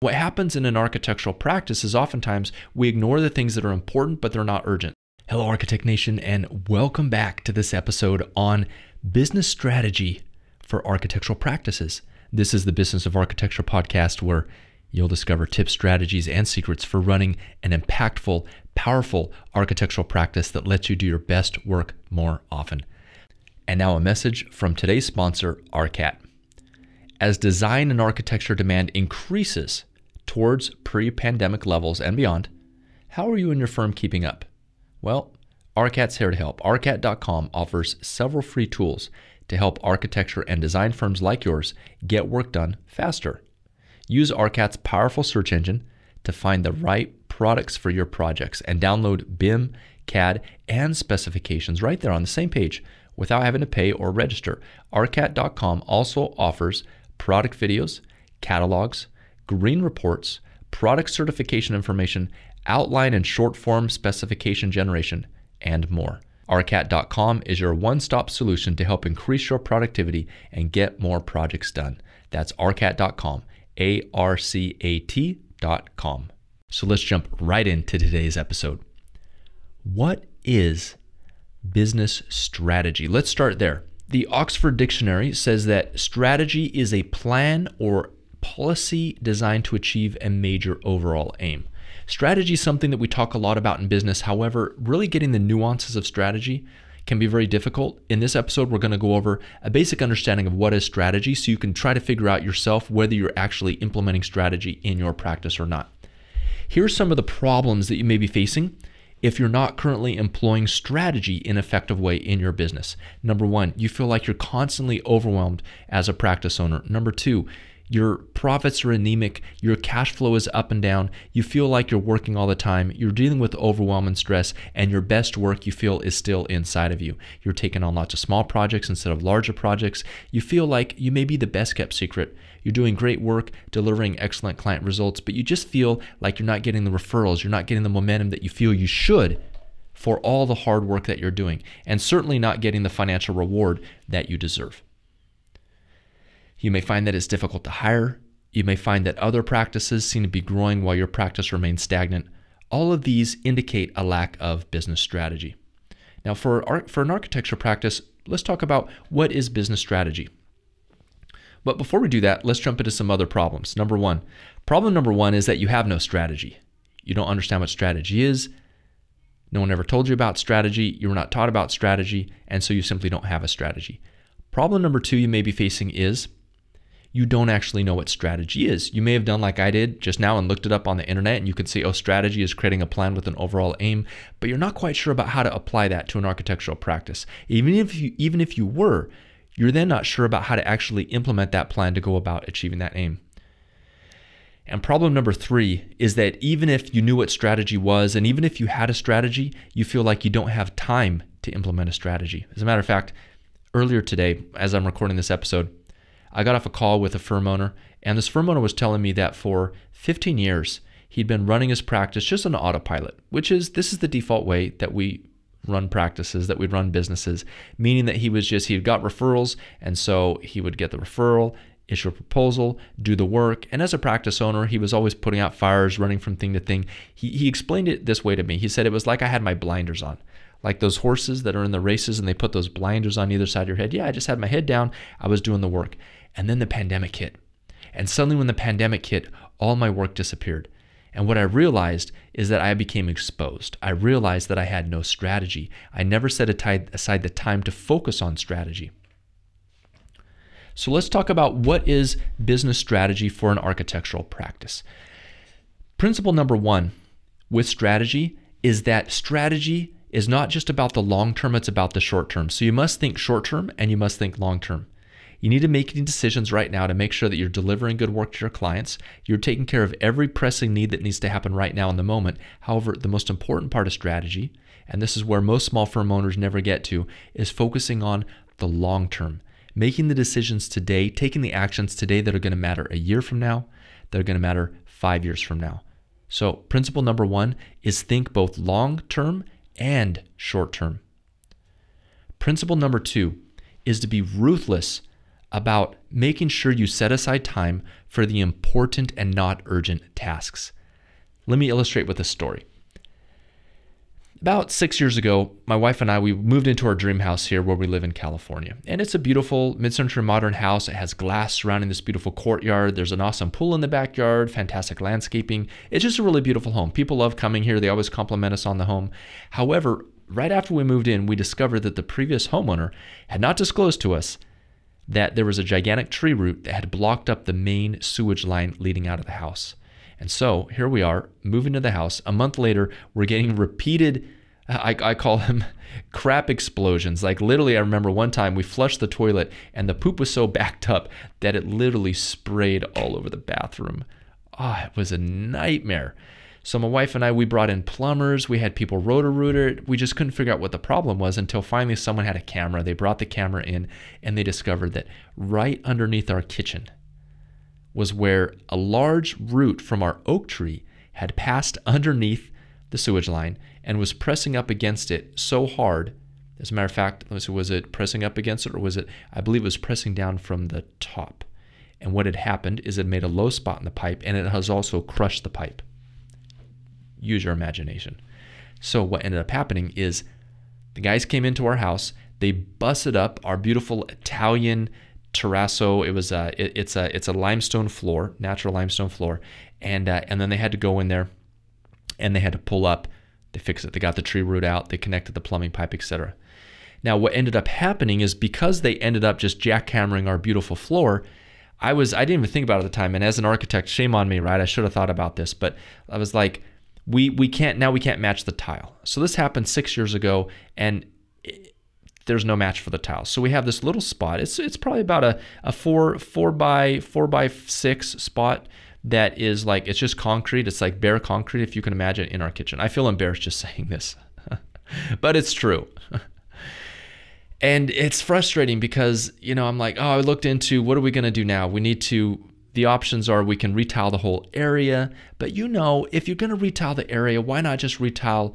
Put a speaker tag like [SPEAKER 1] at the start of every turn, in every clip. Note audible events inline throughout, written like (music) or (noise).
[SPEAKER 1] What happens in an architectural practice is oftentimes we ignore the things that are important, but they're not urgent. Hello, Architect Nation, and welcome back to this episode on business strategy for architectural practices. This is the Business of Architecture podcast where you'll discover tips, strategies, and secrets for running an impactful, powerful architectural practice that lets you do your best work more often. And now, a message from today's sponsor, ARCAT. As design and architecture demand increases towards pre pandemic levels and beyond, how are you and your firm keeping up? Well, ARCAT's here to help. ARCAT.com offers several free tools to help architecture and design firms like yours get work done faster. Use ARCAT's powerful search engine to find the right products for your projects and download BIM, CAD, and specifications right there on the same page without having to pay or register. ARCAT.com also offers product videos, catalogs, green reports, product certification information, outline and short form specification generation, and more. ARCAT.com is your one stop solution to help increase your productivity and get more projects done. That's ARCAT.com, A R C A T.com. So let's jump right into today's episode. What is business strategy? Let's start there. The Oxford Dictionary says that strategy is a plan or policy designed to achieve a major overall aim. Strategy is something that we talk a lot about in business. However, really getting the nuances of strategy can be very difficult. In this episode, we're going to go over a basic understanding of what is strategy so you can try to figure out yourself whether you're actually implementing strategy in your practice or not. Here are some of the problems that you may be facing if you're not currently employing strategy in effective way in your business. Number one, you feel like you're constantly overwhelmed as a practice owner. Number two, your profits are anemic, your cash flow is up and down, you feel like you're working all the time, you're dealing with overwhelm and stress, and your best work you feel is still inside of you. You're taking on lots of small projects instead of larger projects. You feel like you may be the best kept secret. You're doing great work, delivering excellent client results, but you just feel like you're not getting the referrals, you're not getting the momentum that you feel you should for all the hard work that you're doing, and certainly not getting the financial reward that you deserve. You may find that it's difficult to hire. You may find that other practices seem to be growing while your practice remains stagnant. All of these indicate a lack of business strategy. Now, for, for an architecture practice, let's talk about what is business strategy. But before we do that, let's jump into some other problems. Number one, problem number one is that you have no strategy. You don't understand what strategy is. No one ever told you about strategy. You were not taught about strategy, and so you simply don't have a strategy. Problem number two you may be facing is you don't actually know what strategy is. You may have done like I did just now and looked it up on the internet and you could say, oh, strategy is creating a plan with an overall aim, but you're not quite sure about how to apply that to an architectural practice. Even if you even if you were, you're then not sure about how to actually implement that plan to go about achieving that aim. And problem number three is that even if you knew what strategy was, and even if you had a strategy, you feel like you don't have time to implement a strategy. As a matter of fact, earlier today, as I'm recording this episode, I got off a call with a firm owner, and this firm owner was telling me that for 15 years, he'd been running his practice just on autopilot, which is this is the default way that we run practices, that we run businesses, meaning that he was just, he'd got referrals, and so he would get the referral, issue a proposal, do the work. And as a practice owner, he was always putting out fires, running from thing to thing. He, he explained it this way to me. He said it was like I had my blinders on like those horses that are in the races and they put those blinders on either side of your head. Yeah, I just had my head down. I was doing the work. And then the pandemic hit. And suddenly, when the pandemic hit, all my work disappeared. And what I realized is that I became exposed. I realized that I had no strategy. I never set aside the time to focus on strategy. So let's talk about what is business strategy for an architectural practice. Principle number one with strategy is that strategy is not just about the long term, it's about the short term. So you must think short term and you must think long term. You need to make decisions right now to make sure that you're delivering good work to your clients. You're taking care of every pressing need that needs to happen right now in the moment. However, the most important part of strategy, and this is where most small firm owners never get to, is focusing on the long term. Making the decisions today, taking the actions today that are going to matter a year from now, that are going to matter five years from now. So, principle number one is think both long term and short term. Principle number two is to be ruthless about making sure you set aside time for the important and not urgent tasks. Let me illustrate with a story. About six years ago, my wife and I we moved into our dream house here where we live in California, and it's a beautiful mid-century modern house. It has glass surrounding this beautiful courtyard. There's an awesome pool in the backyard, fantastic landscaping. It's just a really beautiful home. People love coming here. They always compliment us on the home. However, right after we moved in, we discovered that the previous homeowner had not disclosed to us that there was a gigantic tree root that had blocked up the main sewage line leading out of the house. And so here we are, moving to the house. A month later, we're getting repeated, I, I call them (laughs) crap explosions. Like literally, I remember one time we flushed the toilet and the poop was so backed up that it literally sprayed all over the bathroom. Ah, oh, it was a nightmare. So my wife and I, we brought in plumbers. We had people rotor-rooter it. We just couldn't figure out what the problem was until finally someone had a camera. They brought the camera in and they discovered that right underneath our kitchen was where a large root from our oak tree had passed underneath the sewage line and was pressing up against it so hard. As a matter of fact, was it pressing up against it or was it, I believe it was pressing down from the top. And what had happened is it made a low spot in the pipe and it has also crushed the pipe. Use your imagination. So what ended up happening is the guys came into our house, they busted up our beautiful Italian terrazzo. It was a it, it's a it's a limestone floor, natural limestone floor, and uh, and then they had to go in there, and they had to pull up. They fixed it. They got the tree root out. They connected the plumbing pipe, etc. Now, what ended up happening is because they ended up just jackhammering our beautiful floor. I was I didn't even think about it at the time, and as an architect, shame on me, right? I should have thought about this, but I was like, we we can't now we can't match the tile. So this happened six years ago, and there's no match for the tiles. So we have this little spot. It's it's probably about a, a four four by four by six spot that is like it's just concrete. It's like bare concrete if you can imagine in our kitchen. I feel embarrassed just (laughs) saying this. but it's true. (laughs) and it's frustrating because, you know, I'm like, oh, I looked into what are we gonna do now? We need to the options are we can retile the whole area, but you know, if you're gonna retile the area, why not just retile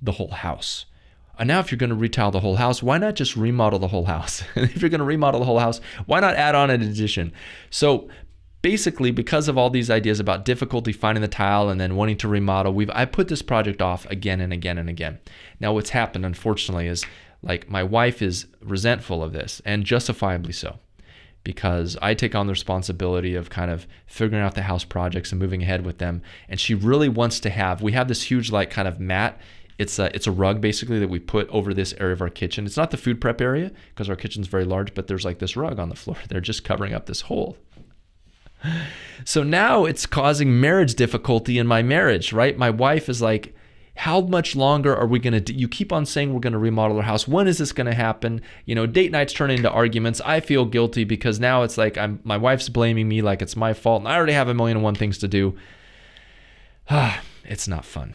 [SPEAKER 1] the whole house? And now, if you're going to retile the whole house, why not just remodel the whole house? (laughs) if you're going to remodel the whole house, why not add on an addition? So basically, because of all these ideas about difficulty finding the tile and then wanting to remodel, we've I put this project off again and again and again. Now, what's happened, unfortunately, is like my wife is resentful of this, and justifiably so because I take on the responsibility of kind of figuring out the house projects and moving ahead with them. And she really wants to have, we have this huge, like, kind of mat it's a, it's a rug basically that we put over this area of our kitchen. It's not the food prep area because our kitchen's very large, but there's like this rug on the floor. (laughs) They're just covering up this hole. (laughs) So now it's causing marriage difficulty in my marriage, right? My wife is like, how much longer are we going to do? You keep on saying we're going to remodel our house. When is this going to happen? You know, date nights turn into arguments. I feel guilty because now it's like I'm my wife's blaming me like it's my fault and I already have a million and one things to do. (sighs) It's not fun.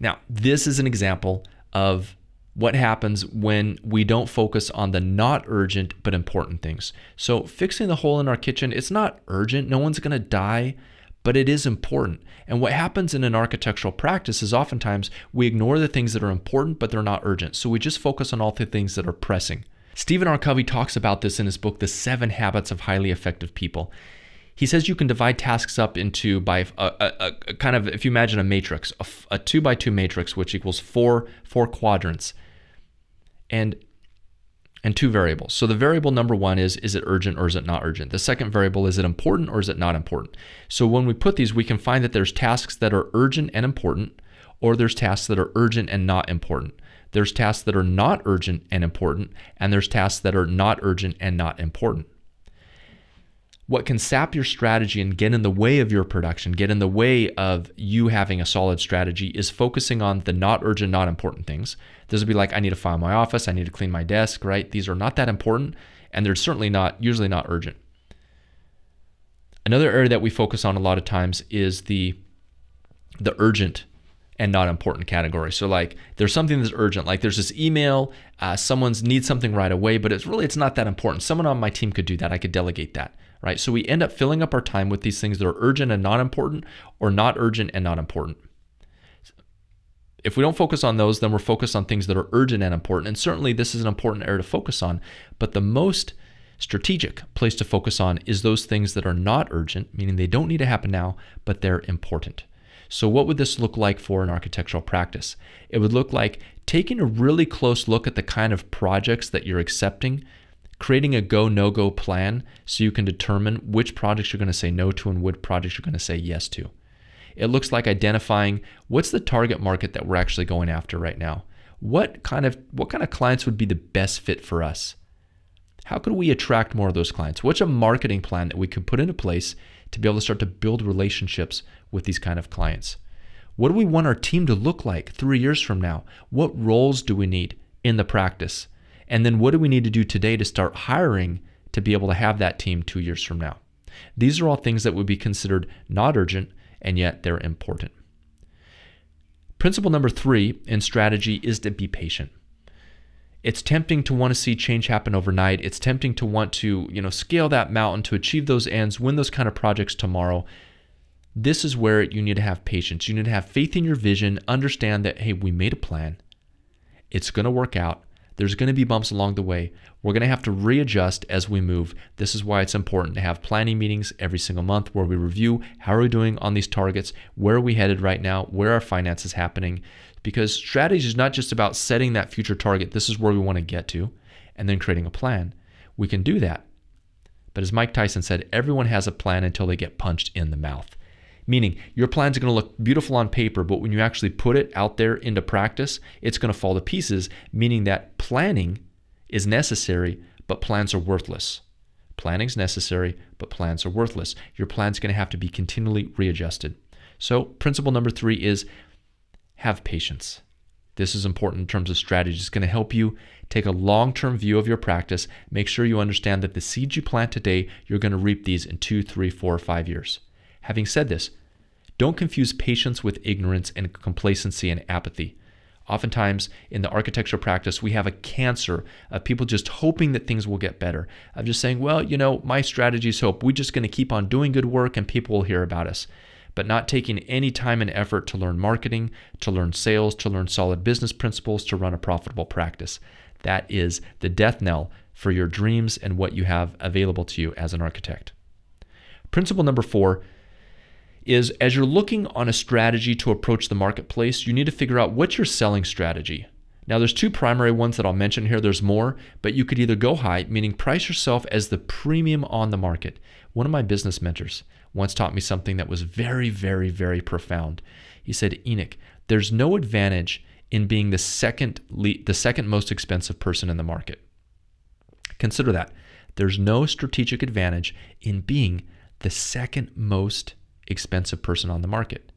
[SPEAKER 1] Now, this is an example of what happens when we don't focus on the not urgent but important things. So, fixing the hole in our kitchen, it's not urgent. No one's going to die, but it is important. And what happens in an architectural practice is oftentimes we ignore the things that are important but they're not urgent. So, we just focus on all the things that are pressing. Stephen R. Covey talks about this in his book, The Seven Habits of Highly Effective People he says you can divide tasks up into by a, a, a kind of if you imagine a matrix, a, a, two by two matrix, which equals four four quadrants, and and two variables. So the variable number one is is it urgent or is it not urgent? The second variable is it important or is it not important? So when we put these, we can find that there's tasks that are urgent and important, or there's tasks that are urgent and not important. There's tasks that are not urgent and important, and there's tasks that are not urgent and not important what can sap your strategy and get in the way of your production, get in the way of you having a solid strategy is focusing on the not urgent, not important things. This would be like, I need to file my office, I need to clean my desk, right? These are not that important, and they're certainly not, usually not urgent. Another area that we focus on a lot of times is the the urgent and not important category. So like there's something that's urgent, like there's this email, uh, someone's needs something right away, but it's really it's not that important. Someone on my team could do that. I could delegate that right? So we end up filling up our time with these things that are urgent and not important or not urgent and not important. If we don't focus on those, then we're focused on things that are urgent and important. And certainly this is an important area to focus on. But the most Strategic, place to focus on, is those things that are not urgent, meaning they don't need to happen now, but they're important. So, what would this look like for an architectural practice? It would look like taking a really close look at the kind of projects that you're accepting, creating a go no go plan so you can determine which projects you're going to say no to and which projects you're going to say yes to. It looks like identifying what's the target market that we're actually going after right now. What kind of what kind of clients would be the best fit for us? How could we attract more of those clients? What's a marketing plan that we could put into place to be able to start to build relationships with these kind of clients? What do we want our team to look like three years from now? What roles do we need in the practice? And then what do we need to do today to start hiring to be able to have that team two years from now? These are all things that would be considered not urgent, and yet they're important. Principle number three in strategy is to be patient. It's tempting to want to see change happen overnight. It's tempting to want to, you know, scale that mountain to achieve those ends, win those kind of projects tomorrow. This is where you need to have patience. You need to have faith in your vision, understand that hey, we made a plan. It's going to work out. There's going to be bumps along the way. We're going to have to readjust as we move. This is why it's important to have planning meetings every single month where we review how are we doing on these targets, where are we headed right now, where are finances happening. Because strategy is not just about setting that future target, this is where we want to get to, and then creating a plan. We can do that. But as Mike Tyson said, everyone has a plan until they get punched in the mouth. Meaning, your plan's are going to look beautiful on paper, but when you actually put it out there into practice, it's going to fall to pieces, meaning that planning is necessary, but plans are worthless. Planning is necessary, but plans are worthless. Your plan's going to have to be continually readjusted. So, principle number three is have patience. This is important in terms of strategy. It's going to help you take a long term view of your practice. Make sure you understand that the seeds you plant today, you're going to reap these in two, three, four, five years. Having said this, don't confuse patience with ignorance and complacency and apathy. Oftentimes in the architecture practice, we have a cancer of people just hoping that things will get better. Of just saying, well, you know, my strategy is hope. We're just going to keep on doing good work and people will hear about us. But not taking any time and effort to learn marketing, to learn sales, to learn solid business principles, to run a profitable practice. That is the death knell for your dreams and what you have available to you as an architect. Principle number four is as you're looking on a strategy to approach the marketplace, you need to figure out what's your selling strategy. Now, there's two primary ones that I'll mention here. There's more, but you could either go high, meaning price yourself as the premium on the market. One of my business mentors once taught me something that was very, very, very profound. He said, Enoch, there's no advantage in being the second, the second most expensive person in the market. Consider that. There's no strategic advantage in being the second most expensive person on the market.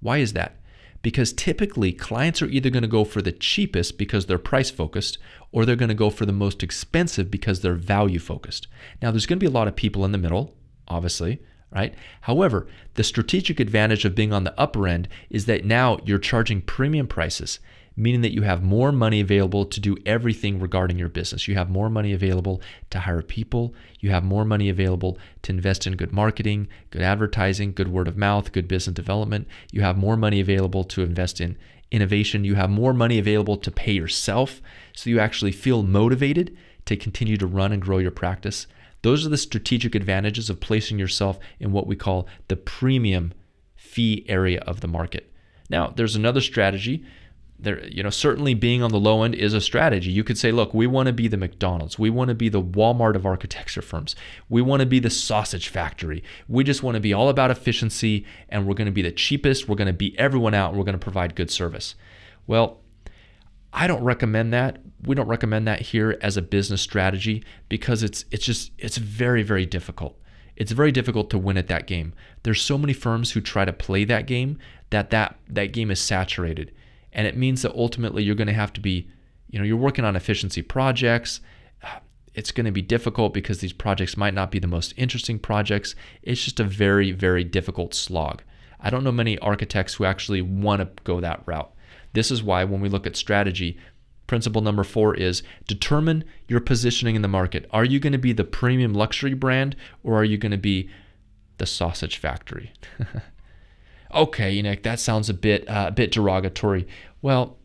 [SPEAKER 1] Why is that? Because typically clients are either going to go for the cheapest because they're price focused, or they're going to go for the most expensive because they're value focused. Now, there's going to be a lot of people in the middle, obviously, right? However, the strategic advantage of being on the upper end is that now you're charging premium prices meaning that you have more money available to do everything regarding your business. You have more money available to hire people. You have more money available to invest in good marketing, good advertising, good word of mouth, good business development. You have more money available to invest in innovation. You have more money available to pay yourself so you actually feel motivated to continue to run and grow your practice. Those are the strategic advantages of placing yourself in what we call the premium fee area of the market. Now, there's another strategy there you know certainly being on the low end is a strategy. You could say look we want to be the mcdonald's. We want to be the walmart of architecture firms. We want to be the sausage factory. We just want to be all about efficiency and we're going to be the cheapest. We're going to beat everyone out and we're going to provide good service. Well i don't recommend that. We don't recommend that here as a business strategy because it's it's just it's very very difficult. It's very difficult to win at that game. There's so many firms who try to play that game that that that game is saturated and it means that ultimately you're going to have to be, you know, you're working on efficiency projects. It's going to be difficult because these projects might not be the most interesting projects. It's just a very, very difficult slog. I don't know many architects who actually want to go that route. This is why when we look at strategy, principle number four is determine your positioning in the market. Are you going to be the premium luxury brand or are you going to be the sausage factory? (laughs) okay, Nick, that sounds a bit uh, a bit derogatory. Well,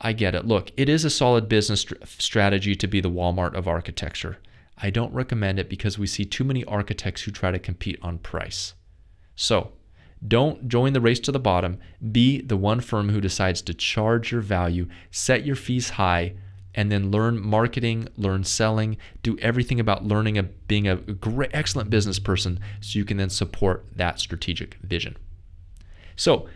[SPEAKER 1] I get it. Look, it is a solid business st- strategy to be the Walmart of architecture. I don't recommend it because we see too many architects who try to compete on price. So, don't join the race to the bottom. Be the one firm who decides to charge your value, set your fees high, and then learn marketing, learn selling, do everything about learning a being a great excellent business person so you can then support that strategic vision. So,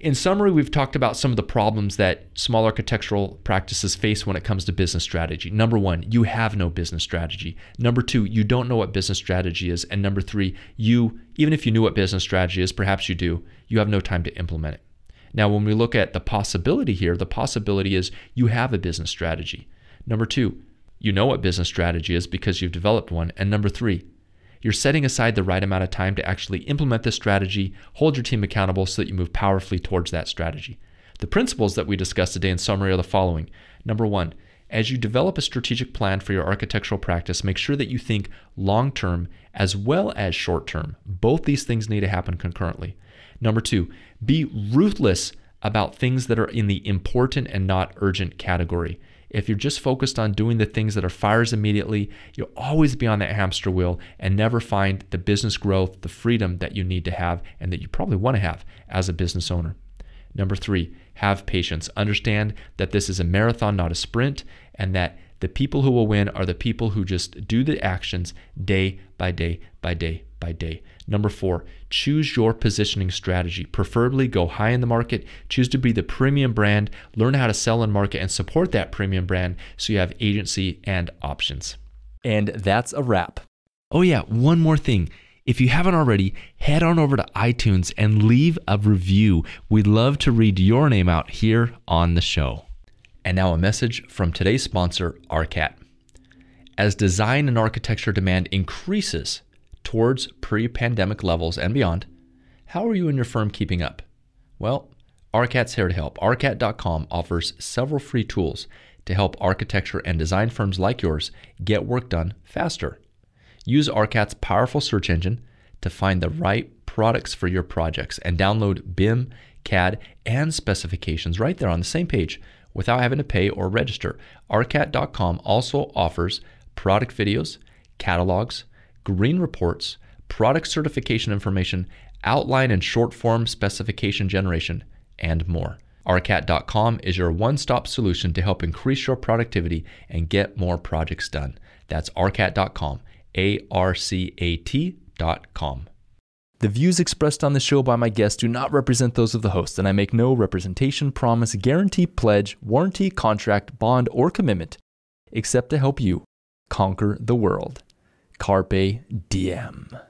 [SPEAKER 1] in summary, we've talked about some of the problems that small architectural practices face when it comes to business strategy. Number one, you have no business strategy. Number two, you don't know what business strategy is. And number three, you, even if you knew what business strategy is, perhaps you do, you have no time to implement it. Now, when we look at the possibility here, the possibility is you have a business strategy. Number two, you know what business strategy is because you've developed one. And number three, you're setting aside the right amount of time to actually implement this strategy, hold your team accountable so that you move powerfully towards that strategy. The principles that we discussed today in summary are the following. Number one, as you develop a strategic plan for your architectural practice, make sure that you think long term as well as short term. Both these things need to happen concurrently. Number two, be ruthless about things that are in the important and not urgent category. If you're just focused on doing the things that are fires immediately, you'll always be on that hamster wheel and never find the business growth, the freedom that you need to have and that you probably want to have as a business owner. Number three, have patience. Understand that this is a marathon, not a sprint, and that the people who will win are the people who just do the actions day by day by day by day. Number four, choose your positioning strategy. Preferably go high in the market, choose to be the premium brand, learn how to sell and market and support that premium brand so you have agency and options.
[SPEAKER 2] And that's a wrap.
[SPEAKER 1] Oh, yeah, one more thing. If you haven't already, head on over to iTunes and leave a review. We'd love to read your name out here on the show. And now a message from today's sponsor, ARCAT. As design and architecture demand increases, towards pre pandemic levels and beyond, how are you and your firm keeping up? Well, ARCAT's here to help. ARCAT.com offers several free tools to help architecture and design firms like yours get work done faster. Use ARCAT's powerful search engine to find the right products for your projects and download BIM, CAD, and specifications right there on the same page without having to pay or register. ARCAT.com also offers product videos, catalogs, green reports, product certification information, outline and short form specification generation, and more. ARCAT.com is your one stop solution to help increase your productivity and get more projects done. That's ARCAT.com, A R C A T.com.
[SPEAKER 2] The views expressed on the show by my guests do not represent those of the host, and I make no representation, promise, guarantee, pledge, warranty, contract, bond, or commitment except to help you conquer the world. Carpe Diem.